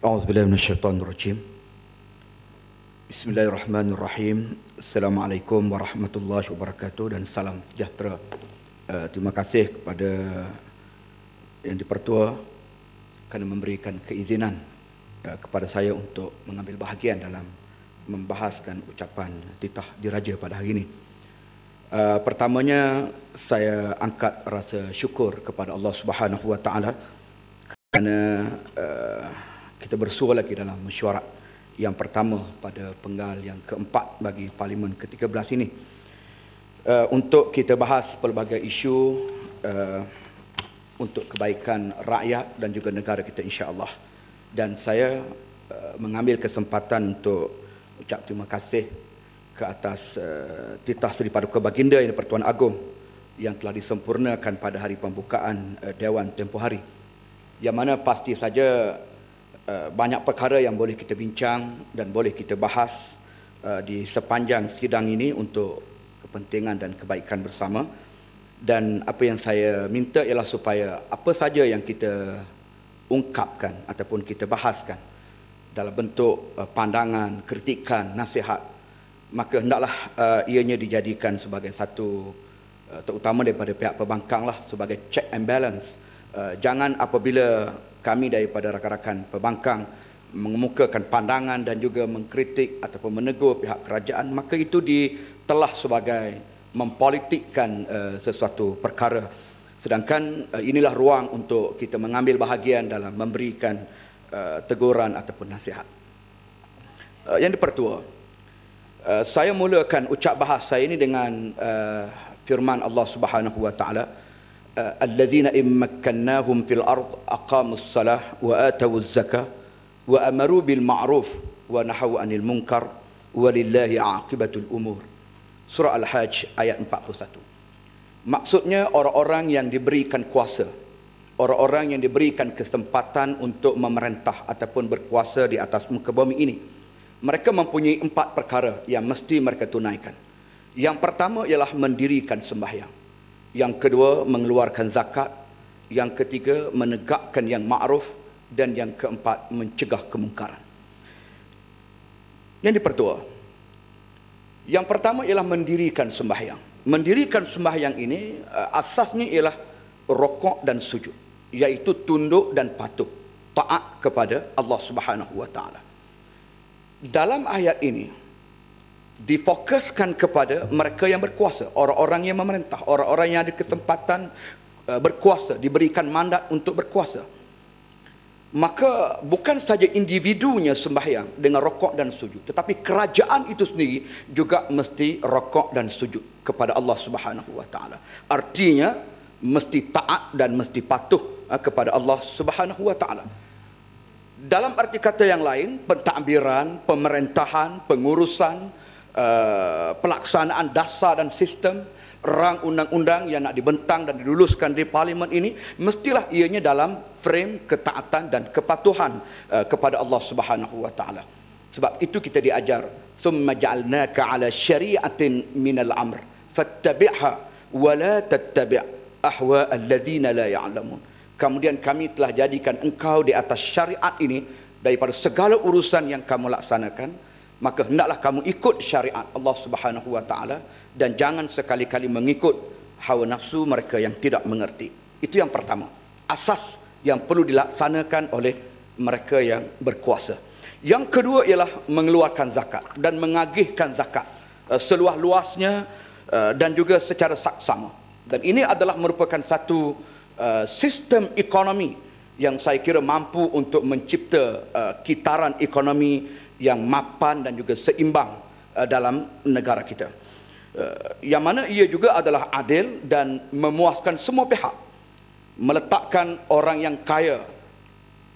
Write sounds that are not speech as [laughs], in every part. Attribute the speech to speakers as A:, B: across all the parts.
A: أعوذ بالله من الشيطان الرجيم بسم الله الرحمن الرحيم السلام عليكم ورحمة الله وبركاته dan salam sejahtera. Eh, terima kasih kepada yang dipertua kerana memberikan keizinan eh, kepada saya untuk mengambil bahagian dalam membahaskan ucapan titah diraja pada hari ini. Eh, pertamanya saya angkat rasa syukur kepada Allah Subhanahu Wa Taala kerana uh, kita bersua lagi dalam mesyuarat yang pertama pada penggal yang keempat bagi Parlimen ke-13 ini uh, untuk kita bahas pelbagai isu uh, untuk kebaikan rakyat dan juga negara kita insya-Allah. Dan saya uh, mengambil kesempatan untuk ucap terima kasih ke atas uh, titah Seri Paduka Baginda yang Pertuan Agong yang telah disempurnakan pada hari pembukaan uh, Dewan tempoh hari. Yang mana pasti saja banyak perkara yang boleh kita bincang dan boleh kita bahas uh, di sepanjang sidang ini untuk kepentingan dan kebaikan bersama. Dan apa yang saya minta ialah supaya apa saja yang kita ungkapkan ataupun kita bahaskan dalam bentuk uh, pandangan, kritikan, nasihat maka hendaklah ianya dijadikan sebagai satu terutama daripada pihak pembangkang lah sebagai check and balance jangan apabila kami daripada rakan-rakan pembangkang mengemukakan pandangan dan juga mengkritik ataupun menegur pihak kerajaan maka itu ditelah sebagai mempolitikkan uh, sesuatu perkara. Sedangkan uh, inilah ruang untuk kita mengambil bahagian dalam memberikan uh, teguran ataupun nasihat. Uh, yang dipertua Uh, saya mulakan ucap bahas saya ini dengan uh, firman Allah Subhanahu wa taala ard aqamus salah wa atawuz zakah wa amaru bil ma'ruf wa nahaw anil munkar walillahi aqibatul umur surah al-hajj ayat 41 maksudnya orang-orang yang diberikan kuasa orang-orang yang diberikan kesempatan untuk memerintah ataupun berkuasa di atas muka bumi ini mereka mempunyai empat perkara yang mesti mereka tunaikan. Yang pertama ialah mendirikan sembahyang. Yang kedua mengeluarkan zakat. Yang ketiga menegakkan yang ma'ruf dan yang keempat mencegah kemungkaran. Yang dipertua. Yang pertama ialah mendirikan sembahyang. Mendirikan sembahyang ini eh, asasnya ialah rokok dan sujud, iaitu tunduk dan patuh, taat kepada Allah Subhanahu wa taala dalam ayat ini difokuskan kepada mereka yang berkuasa, orang-orang yang memerintah, orang-orang yang ada kesempatan uh, berkuasa, diberikan mandat untuk berkuasa. Maka bukan saja individunya sembahyang dengan rokok dan sujud, tetapi kerajaan itu sendiri juga mesti rokok dan sujud kepada Allah Subhanahu wa taala. Artinya mesti taat dan mesti patuh uh, kepada Allah Subhanahu wa taala. Dalam arti kata yang lain, pentadbiran, pemerintahan, pengurusan, uh, pelaksanaan dasar dan sistem, rang undang-undang yang nak dibentang dan diluluskan di parlimen ini, mestilah ianya dalam frame ketaatan dan kepatuhan uh, kepada Allah Subhanahu wa taala. Sebab itu kita diajar, "Tsumma ja'alnaka 'ala syari'atin minal amr, fattabi'ha wa la tattabi' ahwa alladhina la ya'lamun." kemudian kami telah jadikan engkau di atas syariat ini daripada segala urusan yang kamu laksanakan maka hendaklah kamu ikut syariat Allah Subhanahu wa taala dan jangan sekali-kali mengikut hawa nafsu mereka yang tidak mengerti. Itu yang pertama. Asas yang perlu dilaksanakan oleh mereka yang berkuasa. Yang kedua ialah mengeluarkan zakat dan mengagihkan zakat uh, seluas-luasnya uh, dan juga secara saksama. Dan ini adalah merupakan satu Uh, sistem ekonomi yang saya kira mampu untuk mencipta kitaran ekonomi yang mapan dan juga seimbang uh, dalam negara kita. Uh, yang mana ia juga adalah adil dan memuaskan semua pihak. Meletakkan orang yang kaya,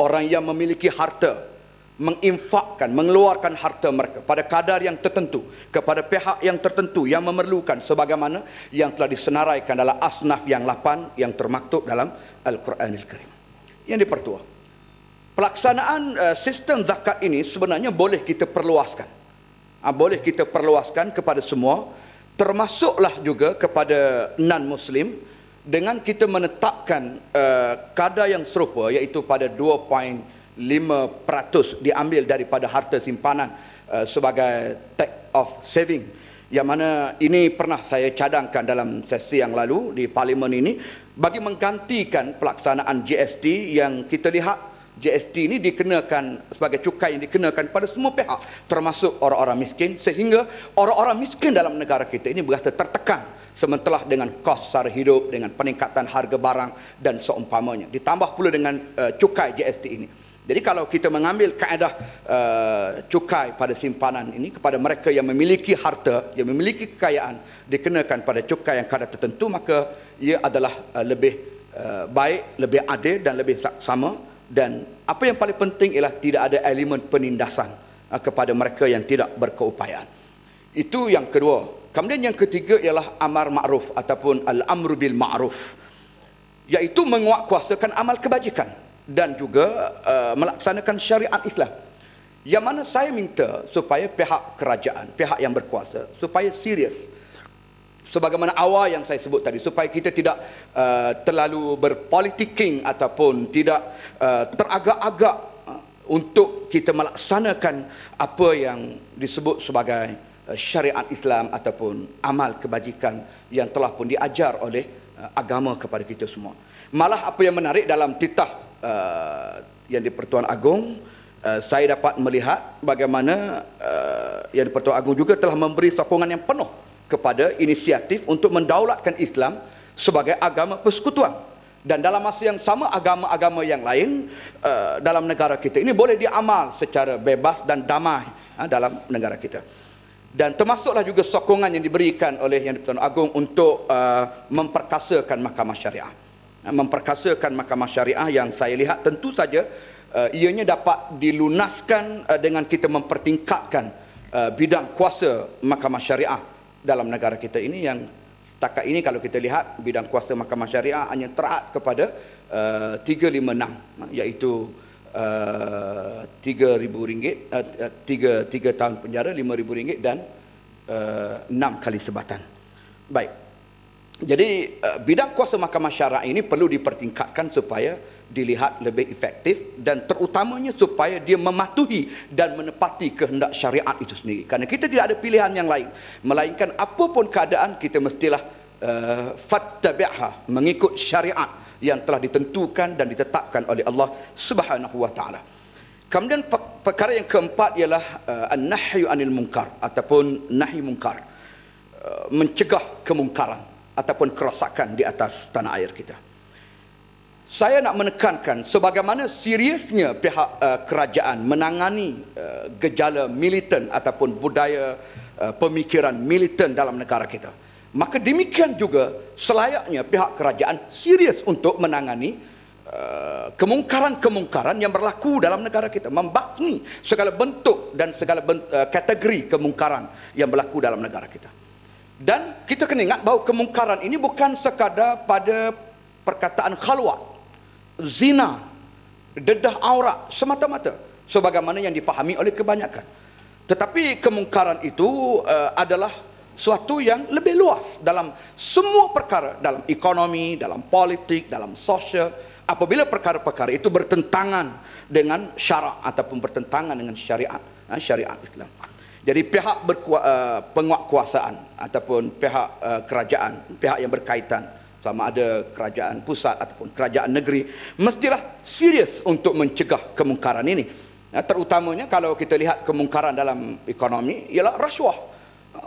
A: orang yang memiliki harta, menginfakkan, mengeluarkan harta mereka pada kadar yang tertentu kepada pihak yang tertentu yang memerlukan sebagaimana yang telah disenaraikan dalam asnaf yang lapan yang termaktub dalam Al-Quranil Karim. Yang dipertua. Pelaksanaan uh, sistem zakat ini sebenarnya boleh kita perluaskan. Uh, boleh kita perluaskan kepada semua termasuklah juga kepada non-muslim dengan kita menetapkan uh, kadar yang serupa iaitu pada 2. 5% diambil daripada harta simpanan uh, sebagai tax of saving yang mana ini pernah saya cadangkan dalam sesi yang lalu di parlimen ini bagi menggantikan pelaksanaan GST yang kita lihat GST ini dikenakan sebagai cukai yang dikenakan pada semua pihak termasuk orang-orang miskin sehingga orang-orang miskin dalam negara kita ini berasa tertekan sementara dengan kos sara hidup dengan peningkatan harga barang dan seumpamanya. Ditambah pula dengan uh, cukai GST ini. Jadi kalau kita mengambil kaedah uh, cukai pada simpanan ini kepada mereka yang memiliki harta, yang memiliki kekayaan dikenakan pada cukai yang kadar tertentu maka ia adalah uh, lebih uh, baik, lebih adil dan lebih sama dan apa yang paling penting ialah tidak ada elemen penindasan uh, kepada mereka yang tidak berkeupayaan. Itu yang kedua. Kemudian yang ketiga ialah amar ma'ruf ataupun al-amru bil ma'ruf. Iaitu menguatkuasakan amal kebajikan dan juga uh, melaksanakan syariat Islam. Yang mana saya minta supaya pihak kerajaan, pihak yang berkuasa supaya serius sebagaimana awal yang saya sebut tadi supaya kita tidak uh, terlalu berpolitiking ataupun tidak uh, teragak-agak uh, untuk kita melaksanakan apa yang disebut sebagai uh, syariat Islam ataupun amal kebajikan yang telah pun diajar oleh uh, agama kepada kita semua. Malah apa yang menarik dalam titah uh, yang di Pertuan Agong uh, saya dapat melihat bagaimana uh, yang di Pertuan Agong juga telah memberi sokongan yang penuh kepada inisiatif untuk mendaulatkan Islam sebagai agama persekutuan. Dan dalam masa yang sama agama-agama yang lain uh, dalam negara kita ini boleh diamal secara bebas dan damai uh, dalam negara kita. Dan termasuklah juga sokongan yang diberikan oleh yang di Agung untuk uh, memperkasakan mahkamah syariah. Memperkasakan mahkamah syariah yang saya lihat tentu saja uh, ianya dapat dilunaskan uh, dengan kita mempertingkatkan uh, bidang kuasa mahkamah syariah dalam negara kita ini yang setakat ini kalau kita lihat bidang kuasa mahkamah syariah hanya teraat kepada uh, 356 iaitu uh, 3000 ringgit uh, 3 3 tahun penjara 5000 ringgit dan uh, 6 kali sebatan. Baik jadi uh, bidang kuasa mahkamah syariah ini perlu dipertingkatkan supaya dilihat lebih efektif dan terutamanya supaya dia mematuhi dan menepati kehendak syariat itu sendiri. Kerana kita tidak ada pilihan yang lain. Melainkan apapun keadaan kita mestilah uh, fattabi'ha, mengikut syariat yang telah ditentukan dan ditetapkan oleh Allah Subhanahu wa taala. Kemudian perkara yang keempat ialah uh, an-nahyu anil munkar ataupun nahi munkar. Uh, mencegah kemungkaran ataupun kerosakan di atas tanah air kita saya nak menekankan sebagaimana seriusnya pihak uh, kerajaan menangani uh, gejala militan ataupun budaya uh, pemikiran militan dalam negara kita. Maka demikian juga selayaknya pihak kerajaan serius untuk menangani kemungkaran-kemungkaran yang berlaku dalam negara kita. Membasmi segala bentuk dan segala bentuk, kategori kemungkaran yang berlaku dalam negara kita. Dan kita kena ingat bahawa kemungkaran ini bukan sekadar pada perkataan khalwat zina, dedah aurat semata-mata sebagaimana yang dipahami oleh kebanyakan. Tetapi kemungkaran itu uh, adalah suatu yang lebih luas dalam semua perkara dalam ekonomi, dalam politik, dalam sosial. Apabila perkara-perkara itu bertentangan dengan syarak ataupun bertentangan dengan syariat, uh, syariat Islam. Jadi pihak uh, penguatkuasaan ataupun pihak uh, kerajaan, pihak yang berkaitan sama ada kerajaan pusat ataupun kerajaan negeri mestilah serius untuk mencegah kemungkaran ini. Ya, terutamanya kalau kita lihat kemungkaran dalam ekonomi ialah rasuah.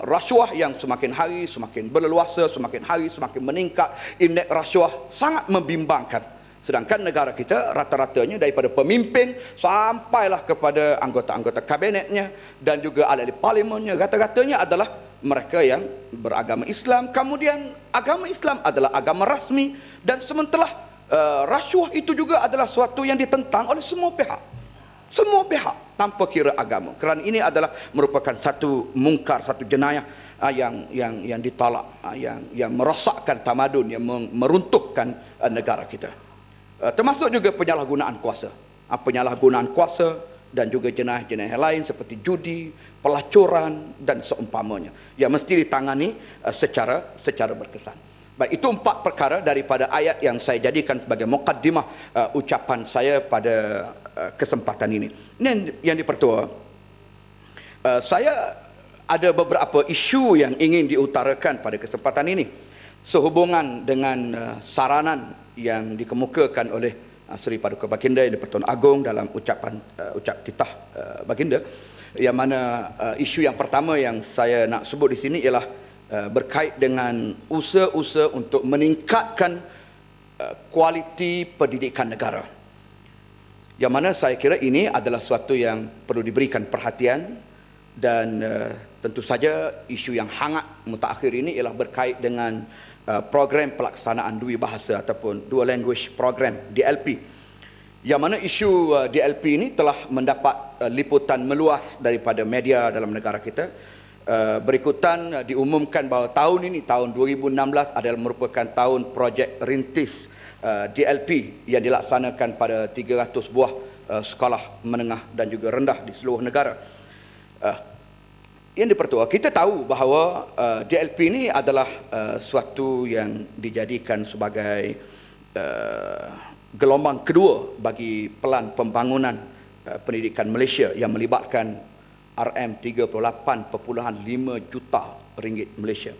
A: Rasuah yang semakin hari semakin berleluasa semakin hari semakin meningkat indeks rasuah sangat membimbangkan sedangkan negara kita rata-ratanya daripada pemimpin sampailah kepada anggota-anggota kabinetnya dan juga ahli parlimennya rata-ratanya adalah mereka yang beragama Islam. Kemudian agama Islam adalah agama rasmi dan sementara uh, rasuah itu juga adalah suatu yang ditentang oleh semua pihak. Semua pihak tanpa kira agama. Kerana ini adalah merupakan satu mungkar satu jenayah uh, yang yang yang ditolak uh, yang yang merosakkan tamadun yang meruntuhkan uh, negara kita termasuk juga penyalahgunaan kuasa uh, penyalahgunaan kuasa dan juga jenayah-jenayah lain seperti judi, pelacuran dan seumpamanya yang mesti ditangani uh, secara secara berkesan. Baik, itu empat perkara daripada ayat yang saya jadikan sebagai mukaddimah uh, ucapan saya pada uh, kesempatan ini. Ini yang dipertua. Uh, saya ada beberapa isu yang ingin diutarakan pada kesempatan ini sehubungan dengan uh, saranan yang dikemukakan oleh uh, Seri Paduka Baginda yang di-Pertuan Agong dalam ucapan uh, ucap titah uh, Baginda yang mana uh, isu yang pertama yang saya nak sebut di sini ialah Uh, berkait dengan usaha-usaha untuk meningkatkan uh, kualiti pendidikan negara. Yang mana saya kira ini adalah suatu yang perlu diberikan perhatian dan uh, tentu saja isu yang hangat mutakhir ini ialah berkait dengan program pelaksanaan dua bahasa ataupun dua language program DLP. Yang mana isu DLP ini telah mendapat liputan meluas daripada media dalam negara kita berikutan uh, diumumkan bahawa tahun ini tahun 2016 adalah merupakan tahun projek rintis uh, DLP yang dilaksanakan pada 300 buah uh, sekolah menengah dan juga rendah di seluruh negara. Uh, yang dipertua kita tahu bahawa uh, DLP ini adalah uh, suatu yang dijadikan sebagai uh, gelombang kedua bagi pelan pembangunan uh, pendidikan Malaysia yang melibatkan RM 38.5 juta ringgit Malaysia.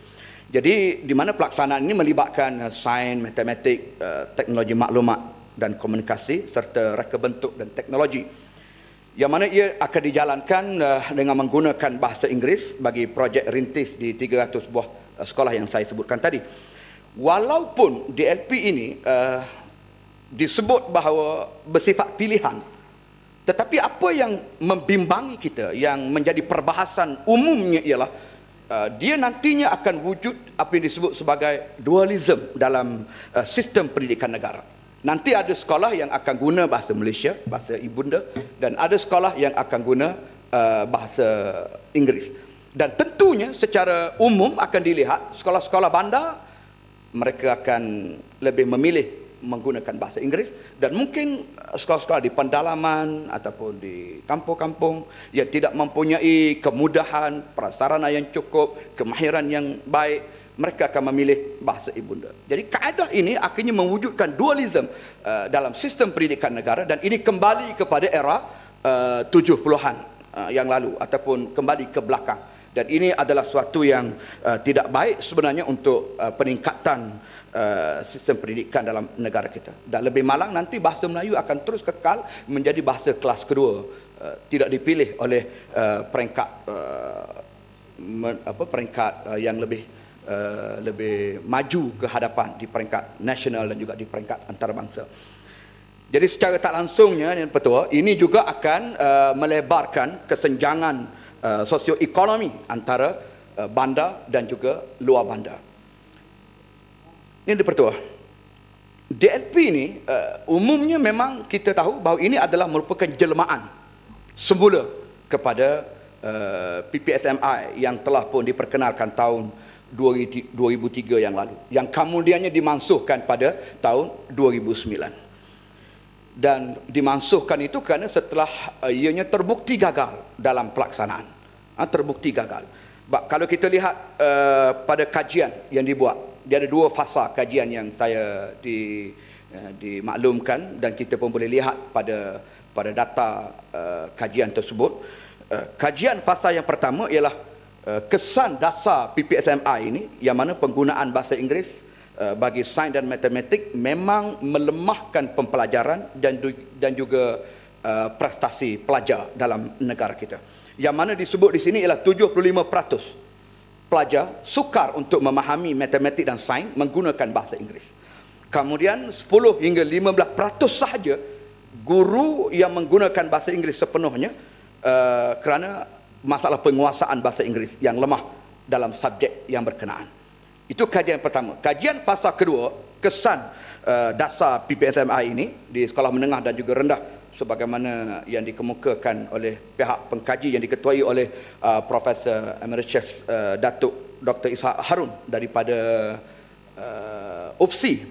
A: Jadi di mana pelaksanaan ini melibatkan uh, sains, matematik, uh, teknologi maklumat dan komunikasi serta reka bentuk dan teknologi. Yang mana ia akan dijalankan uh, dengan menggunakan bahasa Inggeris bagi projek rintis di 300 buah uh, sekolah yang saya sebutkan tadi. Walaupun DLP ini uh, disebut bahawa bersifat pilihan tetapi apa yang membimbangi kita yang menjadi perbahasan umumnya ialah uh, dia nantinya akan wujud apa yang disebut sebagai dualism dalam uh, sistem pendidikan negara. Nanti ada sekolah yang akan guna bahasa Malaysia, bahasa ibunda dan ada sekolah yang akan guna uh, bahasa Inggeris. Dan tentunya secara umum akan dilihat sekolah-sekolah bandar mereka akan lebih memilih menggunakan bahasa Inggeris dan mungkin sekolah-sekolah di pendalaman ataupun di kampung-kampung yang tidak mempunyai kemudahan, prasarana yang cukup, kemahiran yang baik, mereka akan memilih bahasa ibunda. Jadi kaedah ini akhirnya mewujudkan dualism uh, dalam sistem pendidikan negara dan ini kembali kepada era uh, 70-an uh, yang lalu ataupun kembali ke belakang. Dan ini adalah suatu yang uh, tidak baik sebenarnya untuk uh, peningkatan Uh, sistem pendidikan dalam negara kita. Dan lebih malang nanti bahasa Melayu akan terus kekal menjadi bahasa kelas kedua. Uh, tidak dipilih oleh uh, peringkat uh, men, apa peringkat uh, yang lebih uh, lebih maju ke hadapan di peringkat nasional dan juga di peringkat antarabangsa. Jadi secara tak langsungnya yang petua ini juga akan uh, melebarkan kesenjangan uh, sosioekonomi antara uh, bandar dan juga luar bandar. Ini dipertua. DLP ini uh, umumnya memang kita tahu bahawa ini adalah merupakan jelmaan semula kepada uh, PPSMI yang telah pun diperkenalkan tahun 2003 yang lalu yang kemudiannya dimansuhkan pada tahun 2009 dan dimansuhkan itu kerana setelah uh, ianya terbukti gagal dalam pelaksanaan. Ha, terbukti gagal. Kalau kita lihat uh, pada kajian yang dibuat dia ada dua fasa kajian yang saya di uh, dimaklumkan dan kita pun boleh lihat pada pada data kajian tersebut. Kajian fasa yang pertama ialah kesan dasar PPSMI ini yang mana penggunaan bahasa Inggeris uh, bagi sains dan matematik memang melemahkan pembelajaran dan dan juga uh, prestasi pelajar dalam negara kita yang mana disebut di sini ialah 75% pelajar sukar untuk memahami matematik dan sains menggunakan bahasa Inggeris. Kemudian 10 hingga 15% sahaja guru yang menggunakan bahasa Inggeris sepenuhnya uh, kerana masalah penguasaan bahasa Inggeris yang lemah dalam subjek yang berkenaan. Itu kajian pertama. Kajian fasa kedua, kesan uh, dasar PPSMI ini di sekolah menengah dan juga rendah sebagaimana yang dikemukakan oleh pihak pengkaji yang diketuai oleh uh, Profesor Emeritus uh, Datuk Dr. Ishak Harun daripada uh, UPSI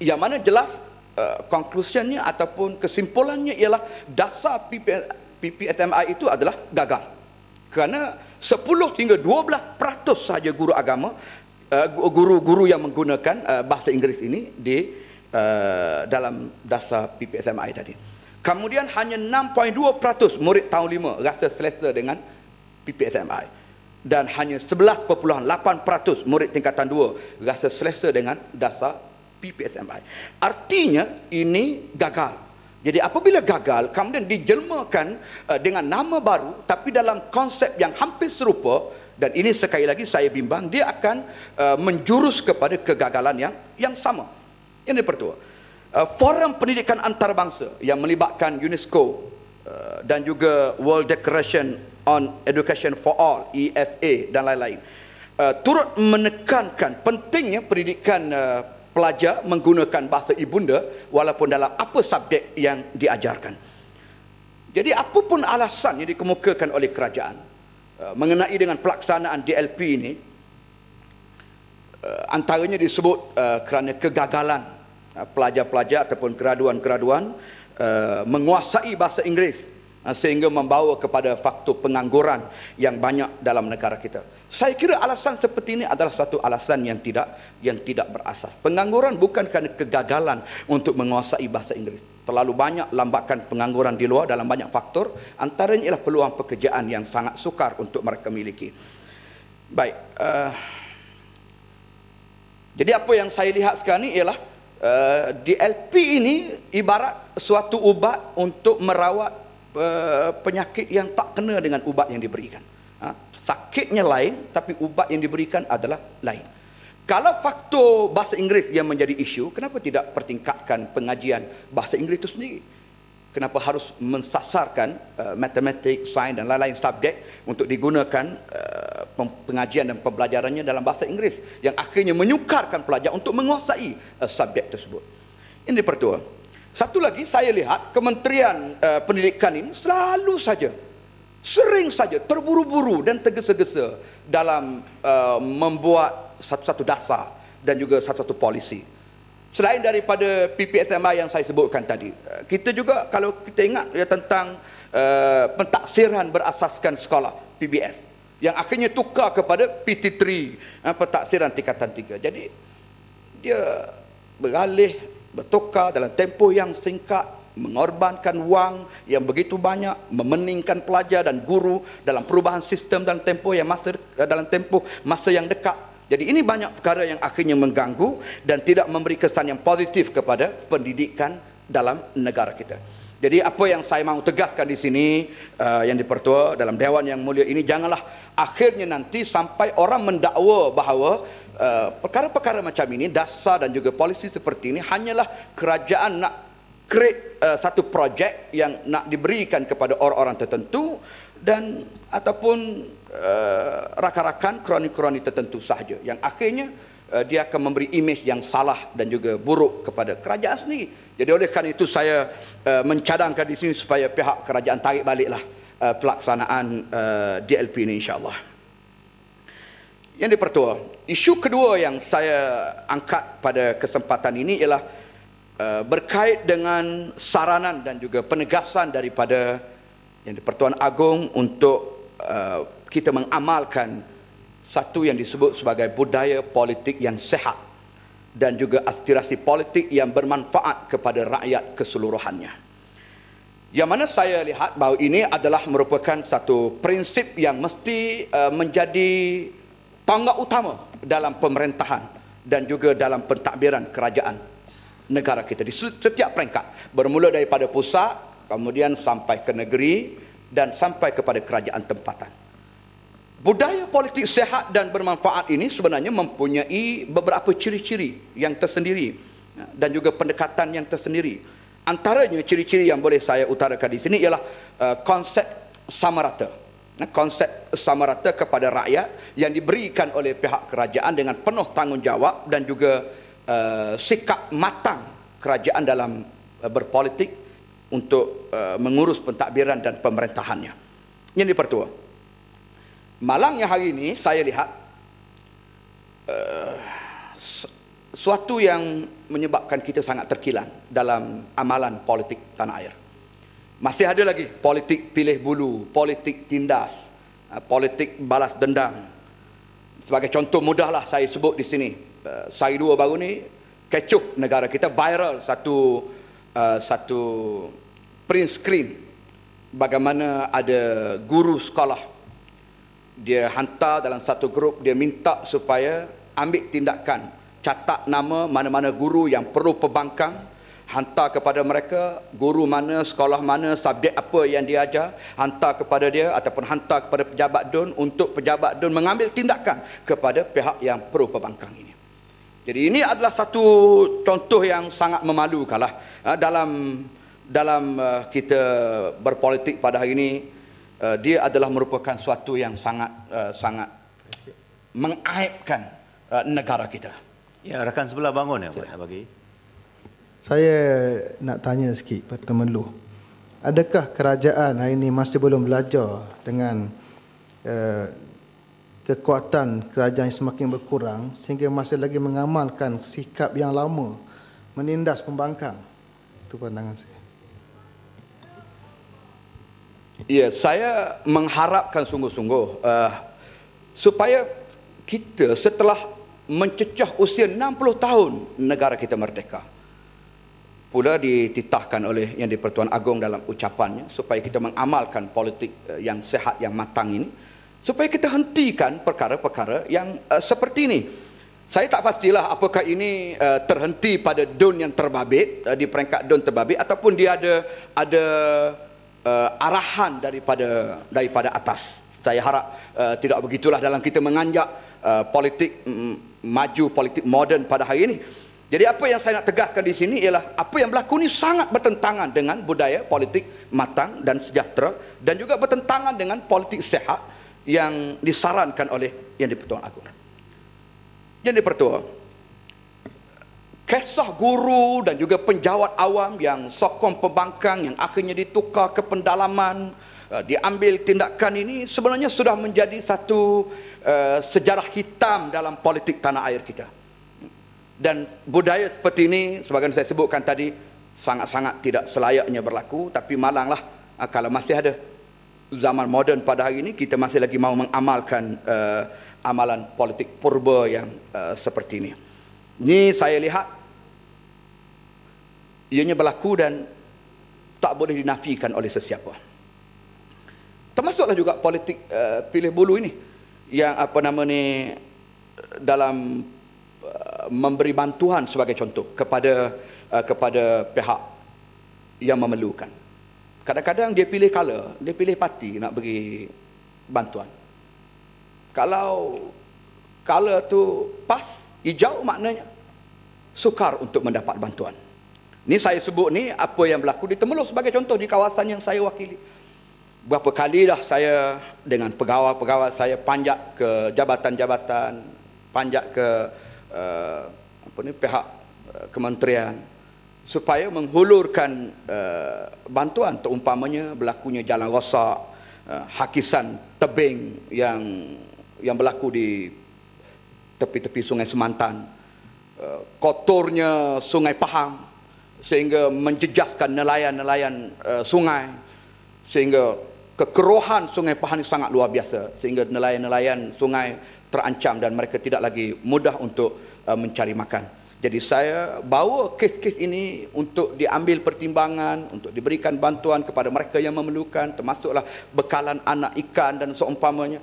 A: yang mana jelas uh, conclusionnya ataupun kesimpulannya ialah dasar PP, PPSMI itu adalah gagal kerana 10 hingga 12% sahaja guru agama uh, guru-guru yang menggunakan uh, bahasa Inggeris ini di uh, dalam dasar PPSMI tadi. Kemudian hanya 6.2% murid tahun 5 rasa selesa dengan PPSMI dan hanya 11.8% murid tingkatan 2 rasa selesa dengan dasar PPSMI. Artinya ini gagal. Jadi apabila gagal kemudian dijelmakan uh, dengan nama baru tapi dalam konsep yang hampir serupa dan ini sekali lagi saya bimbang dia akan uh, menjurus kepada kegagalan yang yang sama. Ini pertama. Uh, forum pendidikan antarabangsa yang melibatkan UNESCO dan juga World Declaration on Education for All EFA dan lain-lain uh, turut menekankan pentingnya pendidikan uh, pelajar menggunakan bahasa ibunda walaupun dalam apa subjek yang diajarkan. Jadi apapun alasan yang dikemukakan oleh kerajaan uh, mengenai dengan pelaksanaan DLP ini uh, antaranya disebut uh, kerana kegagalan pelajar-pelajar ataupun graduan-graduan menguasai bahasa Inggeris sehingga membawa kepada faktor pengangguran yang banyak dalam negara kita. Saya kira alasan seperti ini adalah suatu alasan yang tidak yang tidak berasas. Pengangguran bukan kerana kegagalan untuk menguasai bahasa Inggeris. Terlalu banyak lambakan pengangguran di luar dalam banyak faktor, antaranya ialah peluang pekerjaan yang sangat sukar untuk mereka miliki. Baik. Uh, jadi apa yang saya lihat sekarang ini ialah uh, DLP ini ibarat suatu ubat untuk merawat penyakit yang tak kena dengan ubat yang diberikan. Ha? Sakitnya lain, tapi ubat yang diberikan adalah lain. Kalau faktor bahasa Inggeris yang menjadi isu, kenapa tidak pertingkatkan pengajian bahasa Inggeris itu sendiri? Kenapa harus mensasarkan uh, matematik, sains dan lain-lain subjek untuk digunakan uh, pengajian dan pembelajarannya dalam bahasa Inggeris yang akhirnya menyukarkan pelajar untuk menguasai uh, subjek tersebut. Ini pertama. Satu lagi saya lihat Kementerian uh, Pendidikan ini selalu saja sering saja terburu-buru dan tergesa-gesa dalam uh, membuat satu-satu dasar dan juga satu-satu polisi. Selain daripada PPSMI yang saya sebutkan tadi, uh, kita juga kalau kita ingat ya tentang uh, pentaksiran berasaskan sekolah PBS yang akhirnya tukar kepada PT3 uh, pentaksiran tingkatan 3. Jadi dia beralih bertukar dalam tempoh yang singkat mengorbankan wang yang begitu banyak memeningkan pelajar dan guru dalam perubahan sistem dalam tempoh yang masa dalam tempoh masa yang dekat. Jadi ini banyak perkara yang akhirnya mengganggu dan tidak memberi kesan yang positif kepada pendidikan dalam negara kita jadi apa yang saya mahu tegaskan di sini uh, yang dipertua dalam dewan yang mulia ini janganlah akhirnya nanti sampai orang mendakwa bahawa uh, perkara-perkara macam ini dasar dan juga polisi seperti ini hanyalah kerajaan nak create uh, satu projek yang nak diberikan kepada orang-orang tertentu dan ataupun uh, rakan-rakan kroni-kroni tertentu sahaja. Yang akhirnya uh, dia akan memberi imej yang salah dan juga buruk kepada kerajaan sendiri. Jadi oleh kerana itu saya uh, mencadangkan di sini supaya pihak kerajaan tarik baliklah uh, pelaksanaan uh, DLP ini insya-Allah. Yang dipertua, isu kedua yang saya angkat pada kesempatan ini ialah uh, berkait dengan saranan dan juga penegasan daripada yang di-Pertuan Agong untuk uh, kita mengamalkan satu yang disebut sebagai budaya politik yang sehat dan juga aspirasi politik yang bermanfaat kepada rakyat keseluruhannya. Yang mana saya lihat bahawa ini adalah merupakan satu prinsip yang mesti uh, menjadi tonggak utama dalam pemerintahan dan juga dalam pentadbiran kerajaan negara kita di setiap peringkat bermula daripada pusat kemudian sampai ke negeri dan sampai kepada kerajaan tempatan. Budaya politik sehat dan bermanfaat ini sebenarnya mempunyai beberapa ciri-ciri yang tersendiri dan juga pendekatan yang tersendiri. Antaranya ciri-ciri yang boleh saya utarakan di sini ialah uh, konsep sama rata. Uh, konsep sama rata kepada rakyat yang diberikan oleh pihak kerajaan dengan penuh tanggungjawab dan juga uh, sikap matang kerajaan dalam uh, berpolitik untuk mengurus pentadbiran dan pemerintahannya. Ini pertama. Malangnya hari ini saya lihat uh, suatu yang menyebabkan kita sangat terkilan dalam amalan politik tanah air. Masih ada lagi politik pilih bulu, politik tindas, uh, politik balas dendam. sebagai contoh mudahlah saya sebut di sini. Uh, saya dua baru ni kecoh negara kita viral satu uh, satu print screen bagaimana ada guru sekolah dia hantar dalam satu grup dia minta supaya ambil tindakan catat nama mana-mana guru yang perlu pembangkang hantar kepada mereka guru mana, sekolah mana, subjek apa yang dia ajar hantar kepada dia ataupun hantar kepada pejabat DUN untuk pejabat DUN mengambil tindakan kepada pihak yang perlu pembangkang ini. Jadi ini adalah satu contoh yang sangat memalukan lah ha, dalam dalam uh, kita berpolitik pada hari ini uh, dia adalah merupakan suatu yang sangat uh, sangat mengaibkan negara kita
B: Ya, rakan sebelah bangun ya, Pak bagi.
C: Saya nak tanya sikit pada Temenlu. Adakah kerajaan hari ini masih belum belajar dengan uh, kekuatan kerajaan yang semakin berkurang sehingga masih lagi mengamalkan sikap yang lama menindas pembangkang? Itu pandangan saya.
A: Ya, saya mengharapkan sungguh-sungguh uh, supaya kita setelah mencecah usia 60 tahun negara kita merdeka. Pula dititahkan oleh Yang di-Pertuan Agong dalam ucapannya supaya kita mengamalkan politik eh, yang sehat, yang matang ini. Supaya kita hentikan perkara-perkara yang uh, seperti ini. Saya tak pastilah apakah ini uh, terhenti pada DUN yang terbabit, uh, di peringkat DUN terbabit ataupun dia ada ada uh, arahan daripada daripada atas. Saya harap uh, tidak begitulah dalam kita menganjak uh, politik um, maju politik moden pada hari ini. Jadi apa yang saya nak tegaskan di sini ialah apa yang berlaku ini sangat bertentangan dengan budaya politik matang dan sejahtera dan juga bertentangan dengan politik sehat yang disarankan oleh Yang di-Pertuan Agong. Yang di-Pertua, kisah guru dan juga penjawat awam yang sokong pembangkang yang akhirnya ditukar ke pendalaman Uh, diambil tindakan ini sebenarnya sudah menjadi satu uh, sejarah hitam dalam politik tanah air kita. Dan budaya seperti ini, sebagian saya sebutkan tadi, sangat-sangat tidak selayaknya berlaku. Tapi malanglah uh, kalau masih ada zaman moden pada hari ini, kita masih lagi mau mengamalkan uh, amalan politik purba yang uh, seperti ini. Ini saya lihat, ianya berlaku dan tak boleh dinafikan oleh sesiapa. Termasuklah juga politik uh, pilih bulu ini yang apa nama ni dalam uh, memberi bantuan sebagai contoh kepada uh, kepada pihak yang memerlukan. Kadang-kadang dia pilih color, dia pilih parti nak beri bantuan. Kalau color tu pas, hijau maknanya sukar untuk mendapat bantuan. Ini saya sebut ni apa yang berlaku di Temeluk sebagai contoh di kawasan yang saya wakili berapa kali dah saya dengan pegawai-pegawai saya panjat ke jabatan-jabatan, panjat ke uh, apa ni pihak uh, kementerian supaya menghulurkan uh, bantuan terumpamanya berlakunya jalan rosak, uh, hakisan tebing yang yang berlaku di tepi-tepi sungai Semantan, uh, kotornya sungai Pahang sehingga menjejaskan nelayan-nelayan uh, sungai sehingga kekerohan sungai Pahang ini sangat luar biasa sehingga nelayan-nelayan sungai terancam dan mereka tidak lagi mudah untuk uh, mencari makan. Jadi saya bawa kes-kes ini untuk diambil pertimbangan, untuk diberikan bantuan kepada mereka yang memerlukan, termasuklah bekalan anak ikan dan seumpamanya.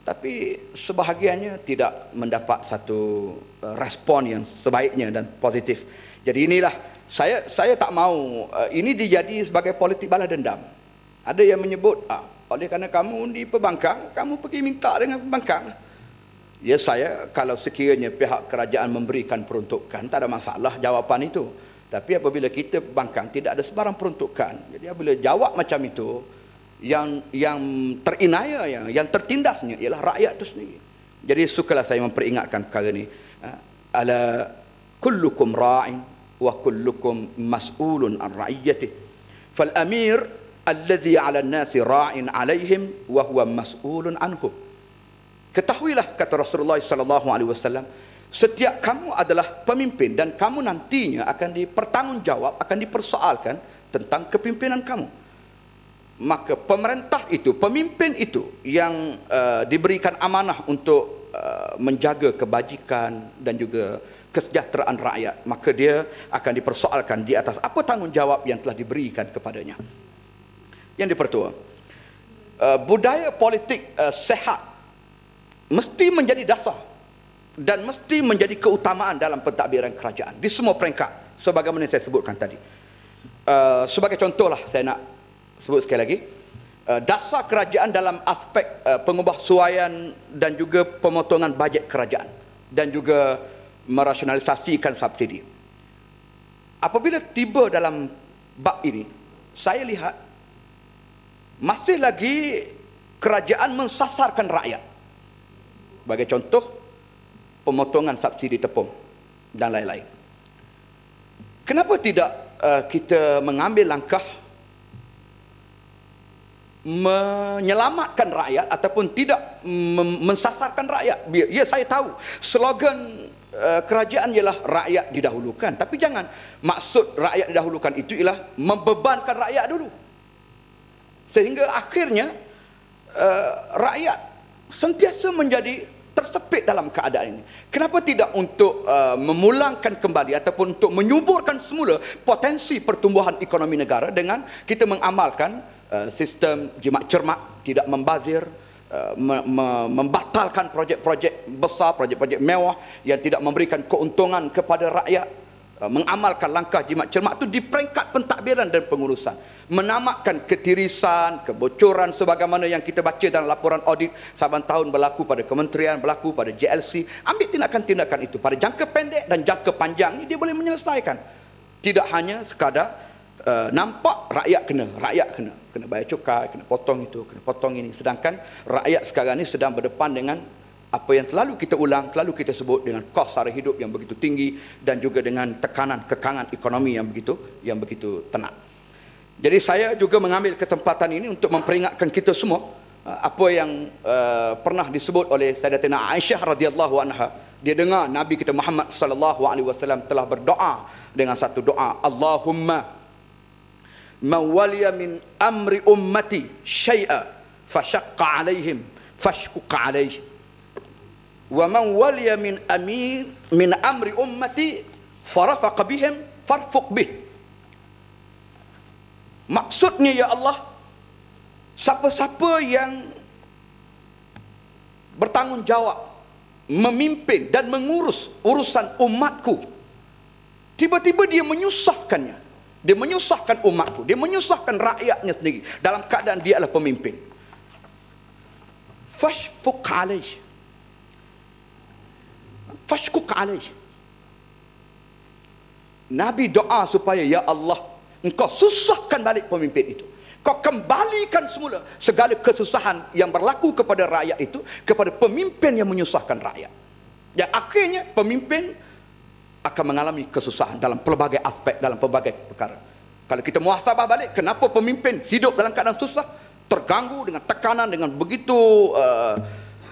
A: Tapi sebahagiannya tidak mendapat satu uh, respon yang sebaiknya dan positif. Jadi inilah saya saya tak mau uh, ini dijadi sebagai politik balas dendam. Ada yang menyebut, ah, oleh kerana kamu di pembangkang, kamu pergi minta dengan pembangkang. Ya saya, kalau sekiranya pihak kerajaan memberikan peruntukan, tak ada masalah jawapan itu. Tapi apabila kita pembangkang, tidak ada sebarang peruntukan. Jadi apabila jawab macam itu, yang yang terinaya, yang, yang tertindasnya ialah rakyat itu sendiri. Jadi sukalah saya memperingatkan perkara ini. Ah, ala kullukum ra'in wa kullukum mas'ulun an ra'iyyatih. Fal amir alladhi 'ala an-nasi ra'in 'alaihim wa huwa mas'ulun anhum. Ketahuilah kata Rasulullah sallallahu alaihi wasallam, setiap kamu adalah pemimpin dan kamu nantinya akan dipertanggungjawab, akan dipersoalkan tentang kepimpinan kamu. Maka pemerintah itu, pemimpin itu yang uh, diberikan amanah untuk uh, menjaga kebajikan dan juga kesejahteraan rakyat maka dia akan dipersoalkan di atas apa tanggungjawab yang telah diberikan kepadanya. Yang dipertua uh, budaya politik uh, sehat mesti menjadi dasar dan mesti menjadi keutamaan dalam pentadbiran kerajaan di semua peringkat sebagaimana saya sebutkan tadi. Sebagai contohlah saya nak sebut sekali lagi uh, dasar kerajaan dalam aspek uh, pengubah suaian dan juga pemotongan bajet kerajaan dan juga merasionalisasikan subsidi. Apabila tiba dalam bab ini, saya lihat masih lagi kerajaan mensasarkan rakyat. Bagi contoh, pemotongan subsidi tepung dan lain-lain. Kenapa tidak uh, kita mengambil langkah menyelamatkan rakyat ataupun tidak mensasarkan rakyat? Ya, saya tahu. Slogan Eh, kerajaan ialah rakyat didahulukan. Tapi jangan. Maksud rakyat didahulukan itu ialah membebankan rakyat dulu. Sehingga akhirnya uh, rakyat sentiasa menjadi tersepit dalam keadaan ini. Kenapa tidak untuk uh, memulangkan kembali ataupun untuk menyuburkan semula potensi pertumbuhan ekonomi negara dengan kita mengamalkan uh, sistem jimat cermat tidak membazir Uh, membatalkan projek-projek besar, projek-projek mewah yang tidak memberikan keuntungan kepada rakyat. Uh, mengamalkan langkah jimat cermat itu di peringkat pentadbiran dan pengurusan. Menamatkan ketirisan, kebocoran sebagaimana yang kita baca dalam laporan audit saban tahun berlaku pada kementerian, berlaku pada JLC ambil tindakan-tindakan itu. Pada jangka pendek dan jangka panjang ini dia boleh menyelesaikan. Tidak hanya sekadar uh, nampak rakyat kena, rakyat kena kena bayar cukai, kena potong itu, kena potong ini. Sedangkan rakyat sekarang ini sedang berdepan dengan apa yang selalu kita ulang, selalu kita sebut dengan kos sara hidup yang begitu tinggi dan juga dengan tekanan kekangan ekonomi yang begitu yang begitu tenat. Jadi saya juga mengambil kesempatan ini untuk memperingatkan kita semua uh, apa yang uh, pernah disebut oleh Sayyidatina Aisyah radhiyallahu anha. Dia dengar Nabi kita Muhammad sallallahu alaihi wasallam telah berdoa dengan satu doa, Allahumma man waliya min amri ummati syai'a fashaqqa alaihim fashquqa alaih wa man waliya min amir min amri ummati farafaqa bihim farfuq bih. Maksudnya ya Allah siapa-siapa yang bertanggungjawab memimpin dan mengurus urusan umatku tiba-tiba dia menyusahkannya dia menyusahkan umatku. Dia menyusahkan rakyatnya sendiri. Dalam keadaan dia adalah pemimpin. Fashfuk alaih. Fashkuk alaih. Nabi doa supaya, Ya Allah, engkau susahkan balik pemimpin itu. Kau kembalikan semula segala kesusahan yang berlaku kepada rakyat itu kepada pemimpin yang menyusahkan rakyat. Dan akhirnya pemimpin akan mengalami kesusahan dalam pelbagai aspek dalam pelbagai perkara. Kalau kita muhasabah balik, kenapa pemimpin hidup dalam keadaan susah, terganggu dengan tekanan dengan begitu uh,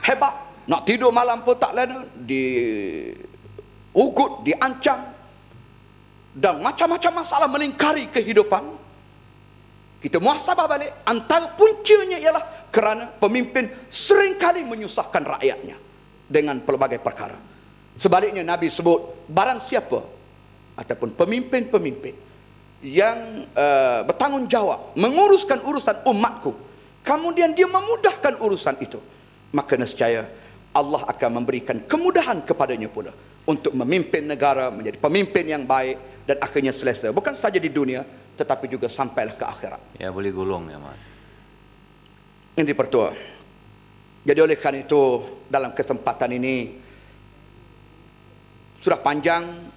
A: hebat, nak tidur malam pun tak lena, di ugut, diancam dan macam-macam masalah melingkari kehidupan. Kita muhasabah balik, antara puncanya ialah kerana pemimpin seringkali menyusahkan rakyatnya dengan pelbagai perkara. Sebaliknya Nabi sebut barang siapa ataupun pemimpin-pemimpin yang uh, bertanggungjawab menguruskan urusan umatku kemudian dia memudahkan urusan itu maka nescaya Allah akan memberikan kemudahan kepadanya pula untuk memimpin negara menjadi pemimpin yang baik dan akhirnya selesa. Bukan saja di dunia tetapi juga sampailah ke akhirat.
B: Ya boleh gulung ya mas.
A: Ini pertua. Jadi oleh karena itu dalam kesempatan ini sudah panjang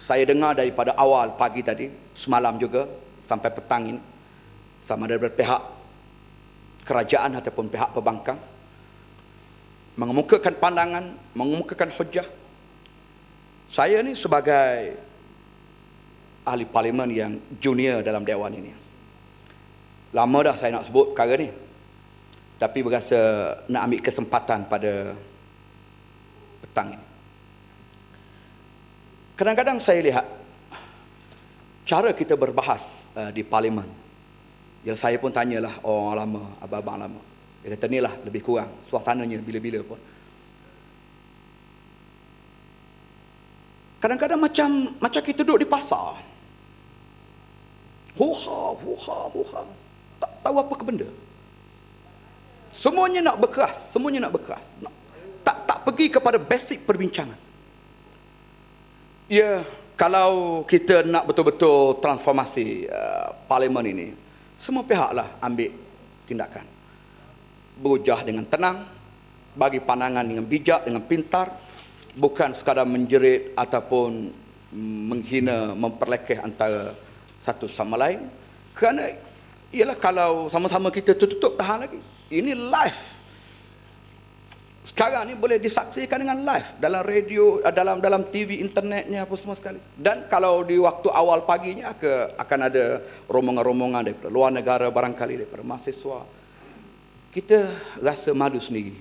A: saya dengar daripada awal pagi tadi, semalam juga sampai petang ini sama dari pihak kerajaan ataupun pihak pembangkang mengemukakan pandangan, mengemukakan hujah. Saya ni sebagai ahli parlimen yang junior dalam dewan ini. Lama dah saya nak sebut perkara ni. Tapi berasa nak ambil kesempatan pada petang ini kadang-kadang saya lihat cara kita berbahas uh, di parlimen yang saya pun tanyalah oh, orang lama abang-abang lama. Dia kata inilah lebih kurang suasananya bila-bila pun. Kadang-kadang macam macam kita duduk di pasar. Huha huha huha. Tak tahu apa ke benda. Semuanya nak berkeras semuanya nak berkeras. Nak, tak tak pergi kepada basic perbincangan. Ya, kalau kita nak betul-betul transformasi uh, parlimen ini, semua pihaklah ambil tindakan. Berujah dengan tenang, bagi pandangan dengan bijak, dengan pintar, bukan sekadar menjerit ataupun menghina, memperlekeh antara satu sama lain. Kerana ialah kalau sama-sama kita tutup tahan lagi. Ini live. Sekarang ni boleh disaksikan dengan live dalam radio, dalam dalam TV, internetnya apa semua sekali. Dan kalau di waktu awal paginya akan ada rombongan-rombongan daripada luar negara barangkali daripada mahasiswa. Kita rasa malu sendiri.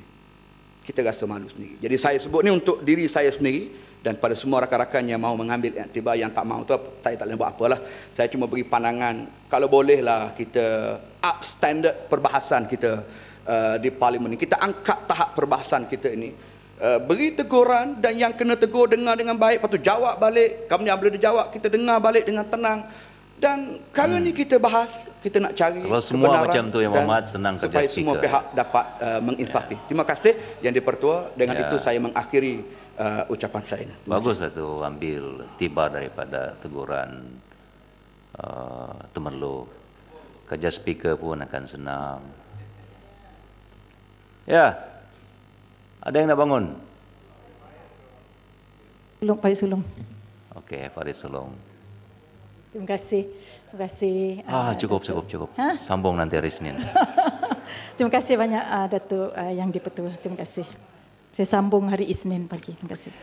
A: Kita rasa malu sendiri. Jadi saya sebut ni untuk diri saya sendiri dan pada semua rakan-rakan yang mau mengambil tiba yang tak mau tu saya tak boleh buat apalah. Saya cuma beri pandangan kalau bolehlah kita up standard perbahasan kita uh, di parlimen ini. Kita angkat tahap perbahasan kita ini. Uh, beri teguran dan yang kena tegur dengar dengan baik. Lepas tu jawab balik. Kamu yang boleh dijawab, kita dengar balik dengan tenang. Dan kali hmm. ni kita bahas, kita nak cari
B: Kalau semua macam tu yang Muhammad senang
A: supaya semua pihak dapat uh, menginsafi. Ya. Terima kasih yang dipertua. Dengan ya. itu saya mengakhiri uh, ucapan saya.
B: Bagus satu ambil tiba daripada teguran uh, Temerloh kerja speaker pun akan senang. Ya, ada yang nak bangun?
D: Sulung, Pak Sulung.
B: Okey, Farid Sulung.
D: Terima kasih. Terima kasih.
B: Ah, uh, cukup, cukup, cukup. Ha? Sambung nanti hari Senin. [laughs]
D: Terima kasih banyak uh, Datuk uh, yang dipertua. Terima kasih. Saya sambung hari Isnin pagi. Terima kasih.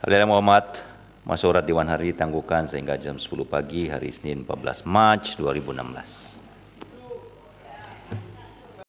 B: Hadirin Muhammad, Masyarakat Dewan Hari tangguhkan sehingga jam 10 pagi hari Isnin 14 Mac 2016.